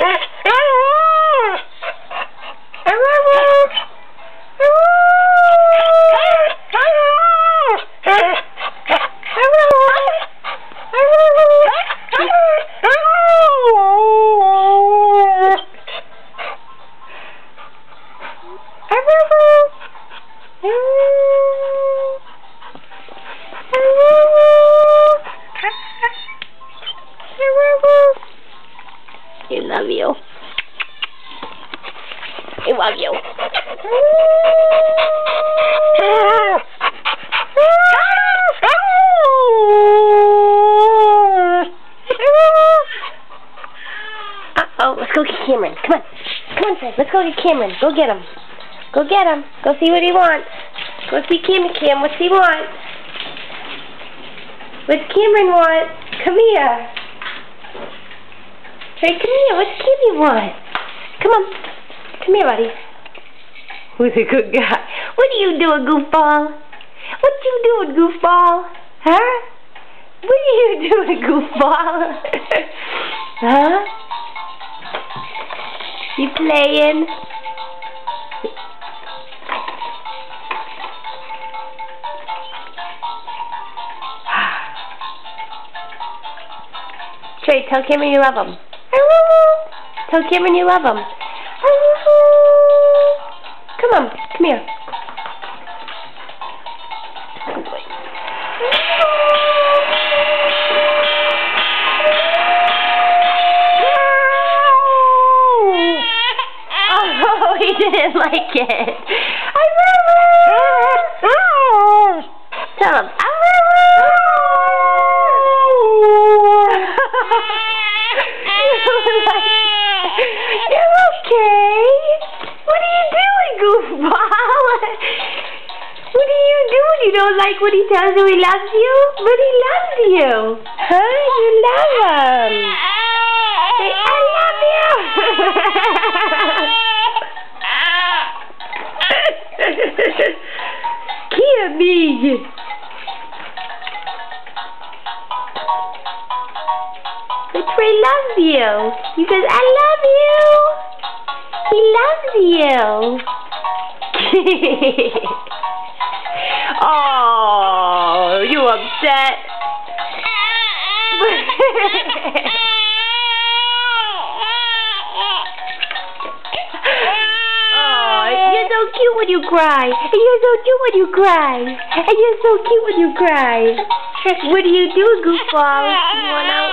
You love you. I love you. Uh-oh, let's go get Cameron. Come on. Come on, Fred. Let's go get Cameron. Go get him. Go get him. Go see what he wants. Go see Cameron, Cam. What's he want? What's Cameron want? Come here. Tre, come here. What's Cameron want? Come on. Come here, buddy. Who's a good guy? What are you doing, goofball? What you doing, goofball? Huh? What are you doing, goofball? huh? You playing? Tre, tell Cameron you love him. Tell Cameron you love him. Come on, come here. Oh, he didn't like it. I love him. Tell him. I love him. You're okay. What are you doing, goofball? What are you doing? You don't like when he tells you he loves you? But he loves you. Huh? You love him. Say, I love you. Kill me. But Tre loves you. He says, I love you. He loves you. oh, you upset? oh, you're so cute when you cry. And you're so cute when you cry. And you're so cute when you cry. What do you do, goofball? You want out?